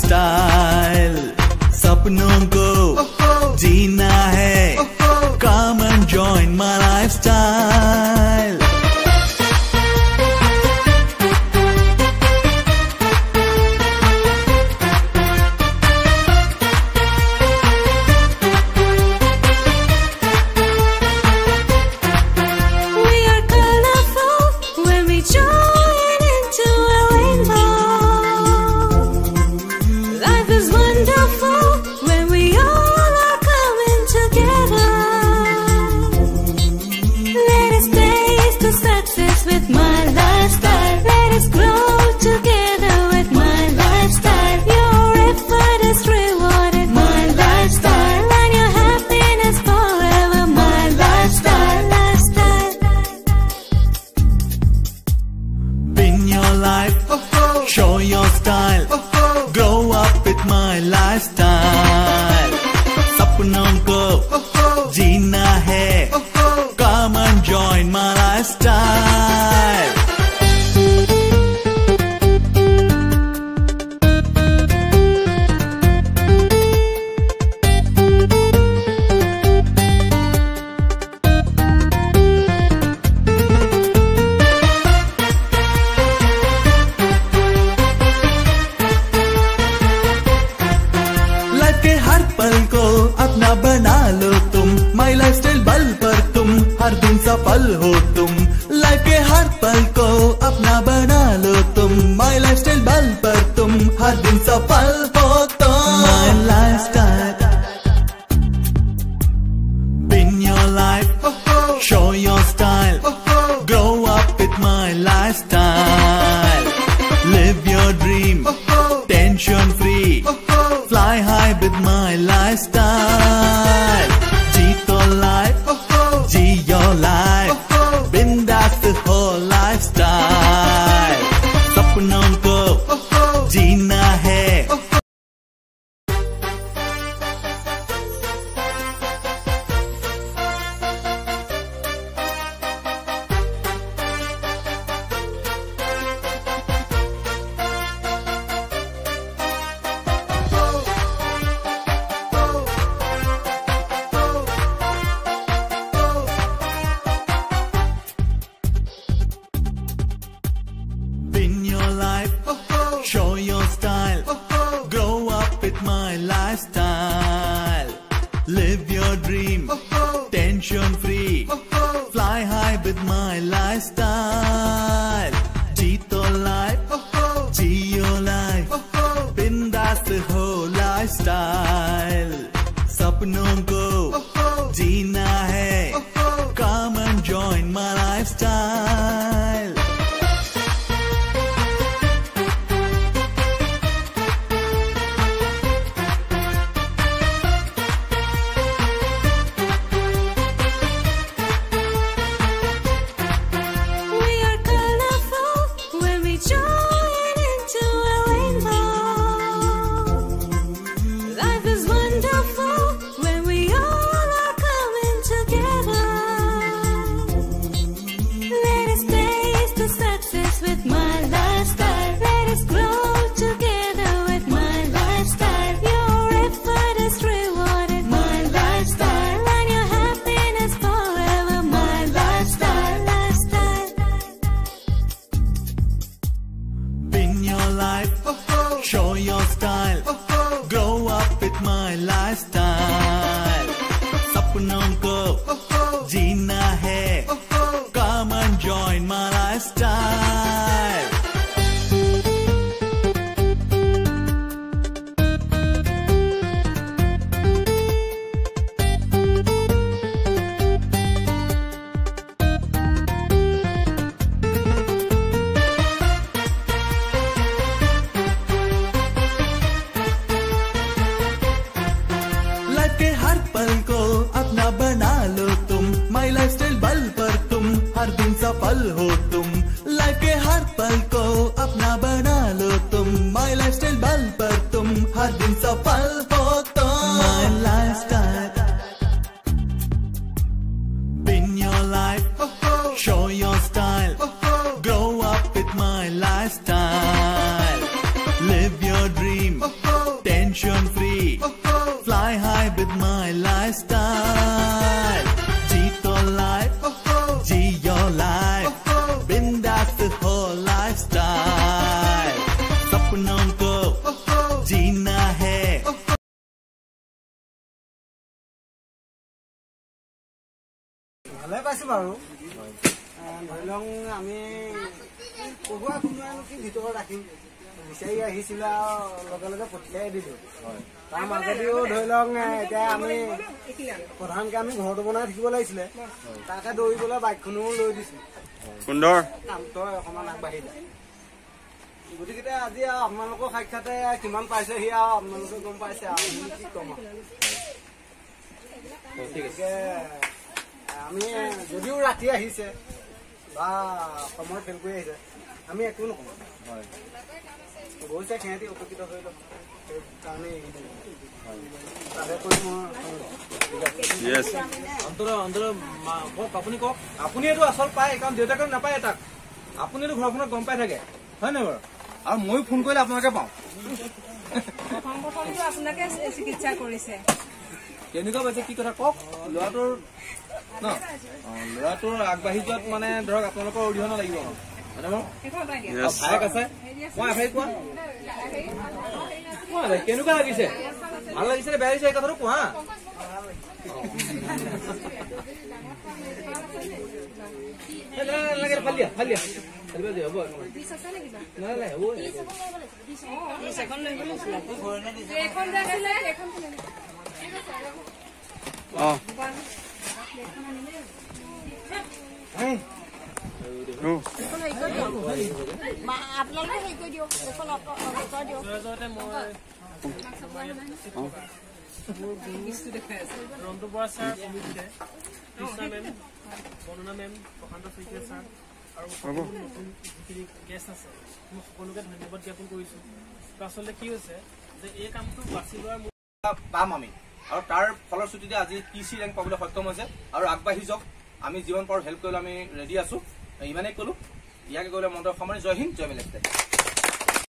Style सपनों Sean Free. सा पल हो तुम। लाइफ के हर पल को अपना बना लो तुम। माई लाइफ स्टाइल बल पर तुम। हर दिन सफल हो तुम। My lifestyle the whole lifestyle. सपनों को जीना है. हल्ले पैसे भरो. भलों अमी कुबा कुम्यान की भीतर का रखी. विषय यह ही सिला लोगों लोगों पुट्टे दिलो। काम आगे भी वो ढोलोंग है क्या हमें प्रधान क्या हमें घोड़ बनाए ठीक बोला इसलिए ताकि दो ही बोला बाइक खुनूल लोग जिसमें সুন্দৰ। কামটো অকণমান আগবাঢ়িলে। গতিকে আজি আৰু আপোনালোকৰ সাক্ষাতে কিমান পাইছেহি আৰু আপোনালোকে গম পাইছে আৰু কি ক'ম আৰু। গতিকে আমি যদিও ৰাতি আহিছে বা সময় ফেল কৰি আহিছে আমি একো নকওঁ। গৈছে সিহঁতি উপকৃত হৈ লওক। সেইকাৰণে কওক আপুনি কওক আপুনি এইটো আচল পায় কাৰণ দেউতাকে নাপায় তাক আপুনিতো ঘৰখনত গম পাই থাকে হয় নাই বাৰু? আৰু ময়ো ফোন কৰিলে আপোনালোকে পাওঁ। প্ৰথম প্ৰথমটো আপোনাকে চিকিৎসা কৰিছে। কেনেকুৱা পাইছে কি কথা কওক? ল'ৰাটোৰ ন? ল'ৰাটোৰ আগবাঢ়ি যোৱাত মানে ধৰক আপোনালোকৰ অৰিহণা লাগিব। য়েছ ভায়েক আছে? মই কোৱা কেনেকুৱা লাগিছে ভাল লাগিছে নে বেয়া লাগিছে এই কথাটো কোৱা ফালি দিয়া, ফালি দিয়া। অঁ ৰন্তু বৰা আৰু সকলো যিখিনি গেষ্ট আছে মই সকলোকে জ্ঞাপন কৰিছোঁ তো আচলতে কি হৈছে যে এই কামটো বাছি লোৱাৰ মূল পাম আমি। আৰু তাৰ ফলশ্ৰুতিতে আজি টি চি ৰেংক পাবলৈ সক্ষম হৈছে। আৰু আগবাঢ়ি যাওক। আমি যিমান পাৰোঁ হেল্প কৰিবলৈ আমি ৰেডি আছোঁ। ইমানেই ক'লো। ইয়াকে ক'লে মন্ত্ৰ সমানে জয় হিন্দ জয় মিলেক্টে